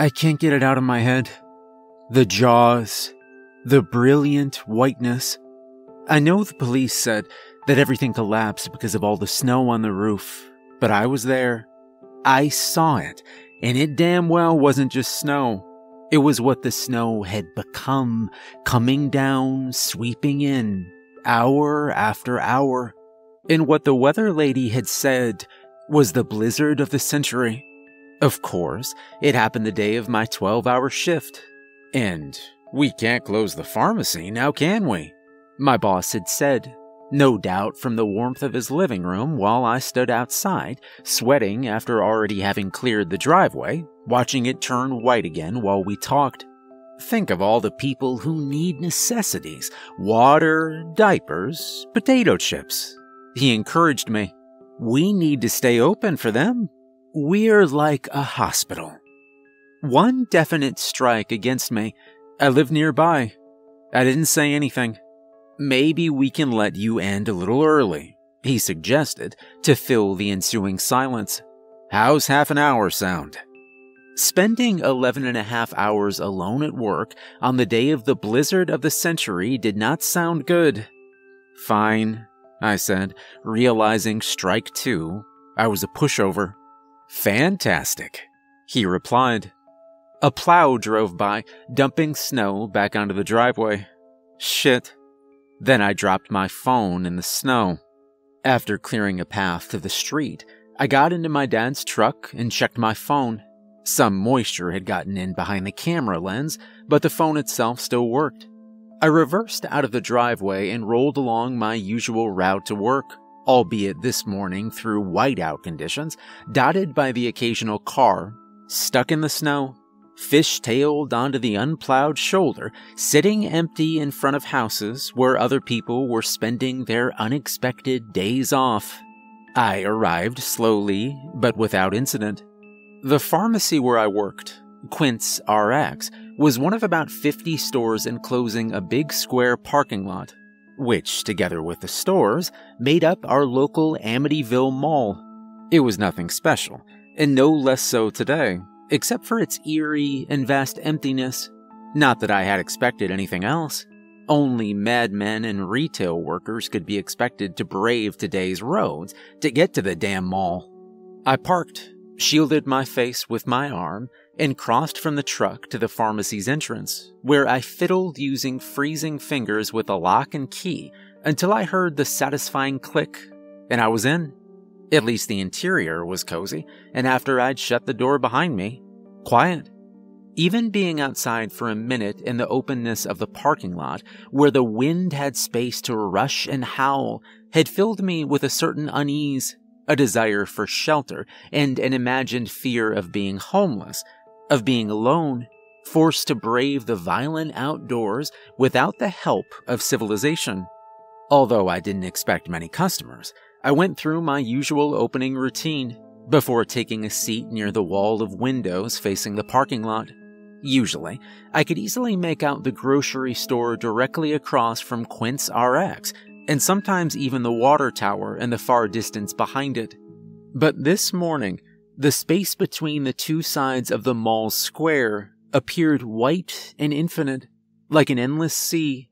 I can't get it out of my head. The jaws, the brilliant whiteness. I know the police said that everything collapsed because of all the snow on the roof, but I was there. I saw it, and it damn well wasn't just snow. It was what the snow had become, coming down, sweeping in, hour after hour. And what the weather lady had said was the blizzard of the century. Of course, it happened the day of my 12 hour shift. And we can't close the pharmacy now, can we? My boss had said, no doubt from the warmth of his living room while I stood outside, sweating after already having cleared the driveway, watching it turn white again while we talked. Think of all the people who need necessities water, diapers, potato chips. He encouraged me. We need to stay open for them. We're like a hospital. One definite strike against me. I live nearby. I didn't say anything. Maybe we can let you end a little early, he suggested to fill the ensuing silence. How's half an hour sound? Spending 11 and a half hours alone at work on the day of the blizzard of the century did not sound good. Fine, I said, realizing strike two. I was a pushover. Fantastic, he replied. A plow drove by, dumping snow back onto the driveway. Shit. Then I dropped my phone in the snow. After clearing a path to the street, I got into my dad's truck and checked my phone. Some moisture had gotten in behind the camera lens, but the phone itself still worked. I reversed out of the driveway and rolled along my usual route to work, albeit this morning through whiteout conditions, dotted by the occasional car, stuck in the snow, fish-tailed onto the unplowed shoulder, sitting empty in front of houses where other people were spending their unexpected days off. I arrived slowly, but without incident. The pharmacy where I worked, Quince RX, was one of about 50 stores enclosing a big square parking lot, which, together with the stores, made up our local Amityville Mall. It was nothing special, and no less so today except for its eerie and vast emptiness. Not that I had expected anything else. Only madmen and retail workers could be expected to brave today's roads to get to the damn mall. I parked, shielded my face with my arm, and crossed from the truck to the pharmacy's entrance, where I fiddled using freezing fingers with a lock and key until I heard the satisfying click, and I was in. At least the interior was cozy, and after I'd shut the door behind me, quiet. Even being outside for a minute in the openness of the parking lot, where the wind had space to rush and howl, had filled me with a certain unease, a desire for shelter, and an imagined fear of being homeless, of being alone, forced to brave the violent outdoors without the help of civilization. Although I didn't expect many customers, I went through my usual opening routine before taking a seat near the wall of windows facing the parking lot. Usually, I could easily make out the grocery store directly across from Quince RX, and sometimes even the water tower in the far distance behind it. But this morning, the space between the two sides of the mall's square appeared white and infinite, like an endless sea.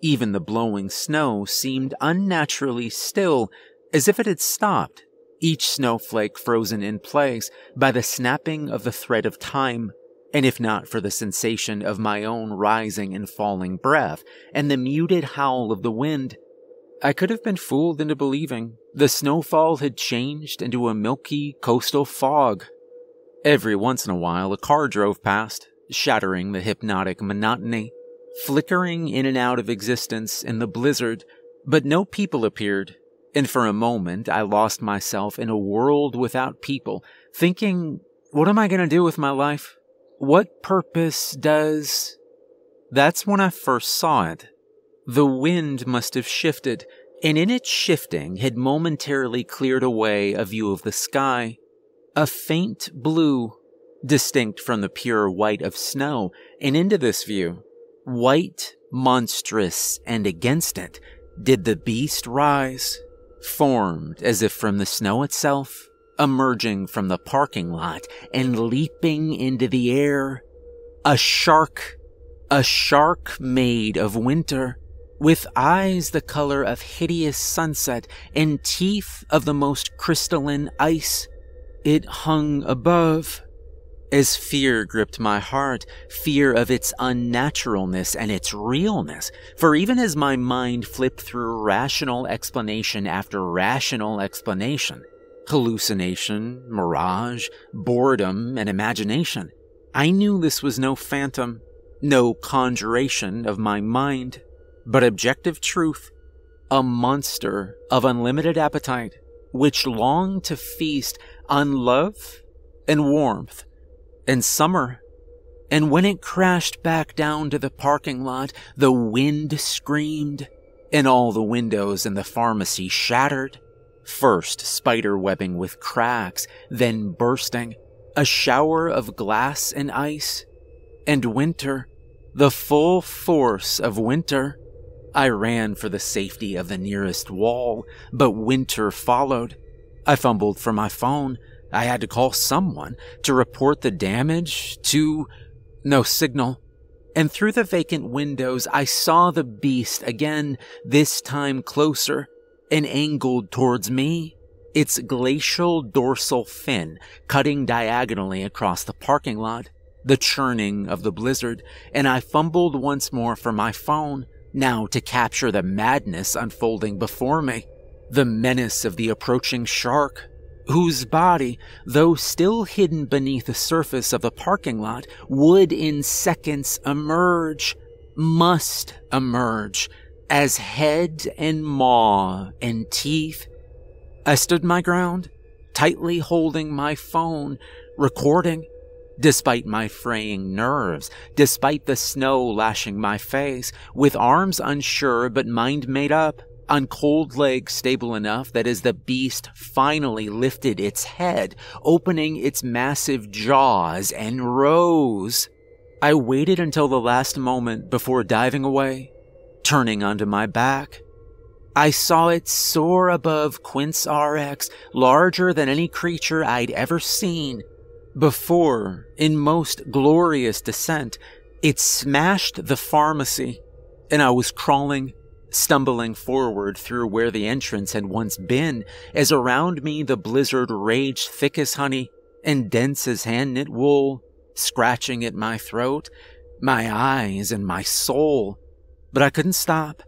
Even the blowing snow seemed unnaturally still as if it had stopped, each snowflake frozen in place by the snapping of the thread of time, and if not for the sensation of my own rising and falling breath and the muted howl of the wind, I could have been fooled into believing the snowfall had changed into a milky coastal fog. Every once in a while, a car drove past, shattering the hypnotic monotony, flickering in and out of existence in the blizzard, but no people appeared, and for a moment, I lost myself in a world without people, thinking, what am I going to do with my life? What purpose does. That's when I first saw it. The wind must have shifted, and in its shifting had momentarily cleared away a view of the sky. A faint blue, distinct from the pure white of snow, and into this view, white, monstrous, and against it, did the beast rise formed as if from the snow itself, emerging from the parking lot and leaping into the air. A shark, a shark made of winter, with eyes the color of hideous sunset and teeth of the most crystalline ice. It hung above. As fear gripped my heart, fear of its unnaturalness and its realness, for even as my mind flipped through rational explanation after rational explanation, hallucination, mirage, boredom, and imagination, I knew this was no phantom, no conjuration of my mind, but objective truth, a monster of unlimited appetite, which longed to feast on love and warmth and summer. And when it crashed back down to the parking lot, the wind screamed, and all the windows in the pharmacy shattered. First spider webbing with cracks, then bursting, a shower of glass and ice. And winter, the full force of winter. I ran for the safety of the nearest wall, but winter followed. I fumbled for my phone, I had to call someone to report the damage to no signal. And through the vacant windows, I saw the beast again, this time closer and angled towards me. Its glacial dorsal fin cutting diagonally across the parking lot, the churning of the blizzard, and I fumbled once more for my phone, now to capture the madness unfolding before me. The menace of the approaching shark, whose body, though still hidden beneath the surface of the parking lot, would in seconds emerge, must emerge, as head and maw and teeth. I stood my ground, tightly holding my phone, recording, despite my fraying nerves, despite the snow lashing my face, with arms unsure but mind made up on cold legs stable enough that as the beast finally lifted its head, opening its massive jaws and rose, I waited until the last moment before diving away, turning onto my back. I saw it soar above Quince RX, larger than any creature I'd ever seen. Before, in most glorious descent, it smashed the pharmacy, and I was crawling stumbling forward through where the entrance had once been, as around me the blizzard raged thick as honey and dense as hand knit wool, scratching at my throat, my eyes, and my soul. But I couldn't stop.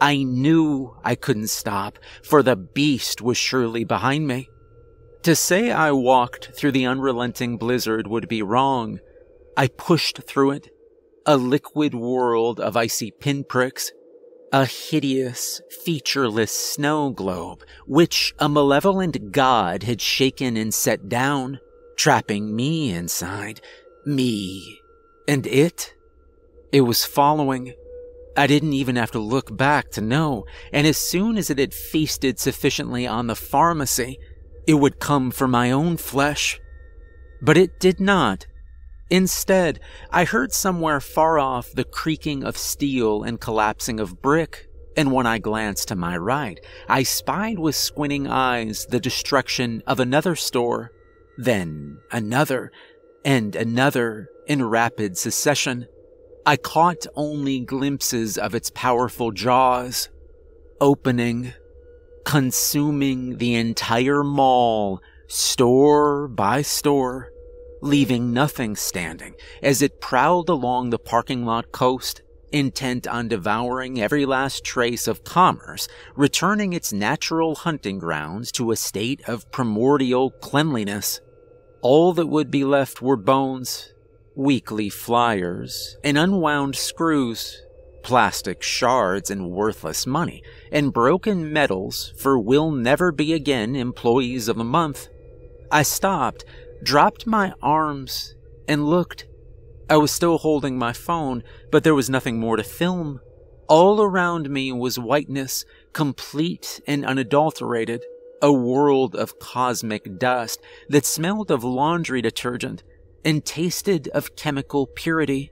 I knew I couldn't stop, for the beast was surely behind me. To say I walked through the unrelenting blizzard would be wrong. I pushed through it, a liquid world of icy pinpricks, a hideous, featureless snow globe, which a malevolent god had shaken and set down, trapping me inside. Me. And it? It was following. I didn't even have to look back to know, and as soon as it had feasted sufficiently on the pharmacy, it would come for my own flesh. But it did not. Instead, I heard somewhere far off the creaking of steel and collapsing of brick, and when I glanced to my right, I spied with squinting eyes the destruction of another store, then another, and another in rapid succession. I caught only glimpses of its powerful jaws, opening, consuming the entire mall, store by store leaving nothing standing as it prowled along the parking lot coast, intent on devouring every last trace of commerce, returning its natural hunting grounds to a state of primordial cleanliness. All that would be left were bones, weekly flyers, and unwound screws, plastic shards and worthless money, and broken medals for will never be again employees of the month. I stopped dropped my arms, and looked. I was still holding my phone, but there was nothing more to film. All around me was whiteness, complete and unadulterated, a world of cosmic dust that smelled of laundry detergent and tasted of chemical purity.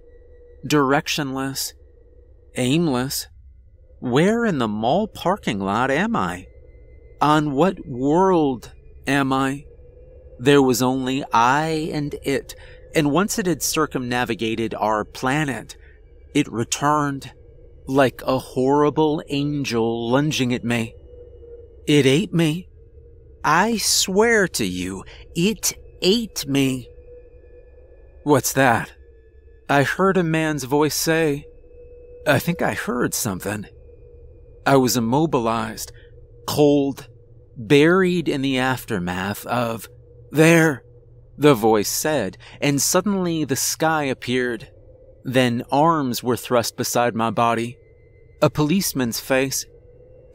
Directionless, aimless. Where in the mall parking lot am I? On what world am I? There was only I and it, and once it had circumnavigated our planet, it returned like a horrible angel lunging at me. It ate me. I swear to you, it ate me. What's that? I heard a man's voice say. I think I heard something. I was immobilized, cold, buried in the aftermath of there, the voice said, and suddenly the sky appeared. Then arms were thrust beside my body. A policeman's face.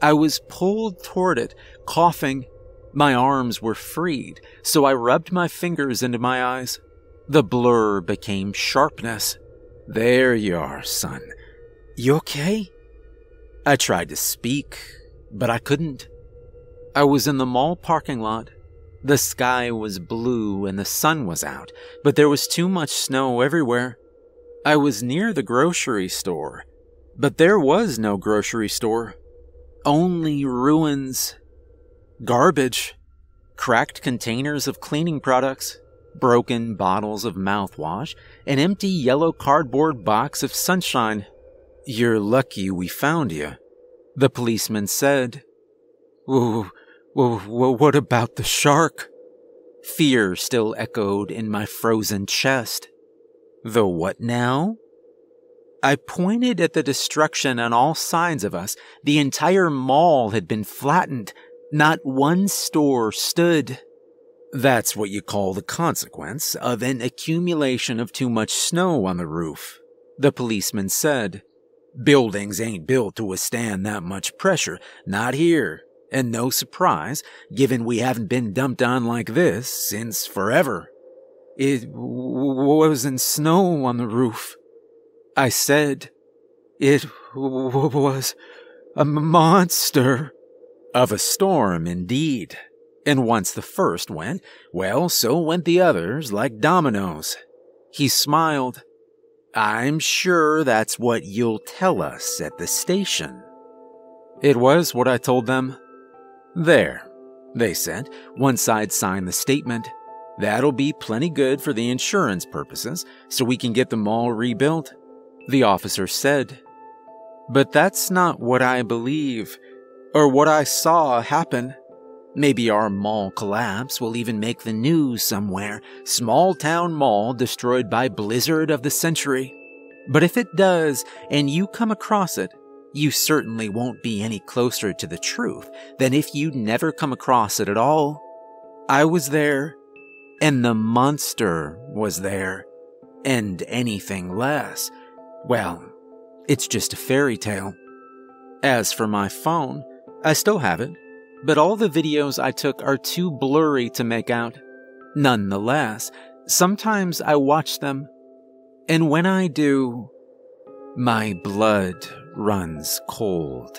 I was pulled toward it, coughing. My arms were freed, so I rubbed my fingers into my eyes. The blur became sharpness. There you are, son. You okay? I tried to speak, but I couldn't. I was in the mall parking lot. The sky was blue and the sun was out, but there was too much snow everywhere. I was near the grocery store, but there was no grocery store. Only ruins. Garbage. Cracked containers of cleaning products. Broken bottles of mouthwash. An empty yellow cardboard box of sunshine. You're lucky we found you, the policeman said. What about the shark? Fear still echoed in my frozen chest. The what now? I pointed at the destruction on all sides of us. The entire mall had been flattened. Not one store stood. That's what you call the consequence of an accumulation of too much snow on the roof, the policeman said. Buildings ain't built to withstand that much pressure, not here. And no surprise, given we haven't been dumped on like this since forever. It wasn't snow on the roof. I said, it was a monster. Of a storm, indeed. And once the first went, well, so went the others like dominoes. He smiled. I'm sure that's what you'll tell us at the station. It was what I told them. There, they said. One side signed the statement. That'll be plenty good for the insurance purposes, so we can get the mall rebuilt. The officer said. But that's not what I believe, or what I saw happen. Maybe our mall collapse will even make the news somewhere. Small town mall destroyed by blizzard of the century. But if it does, and you come across it, you certainly won't be any closer to the truth than if you'd never come across it at all. I was there, and the monster was there, and anything less, well, it's just a fairy tale. As for my phone, I still have it, but all the videos I took are too blurry to make out. Nonetheless, sometimes I watch them, and when I do, my blood runs cold.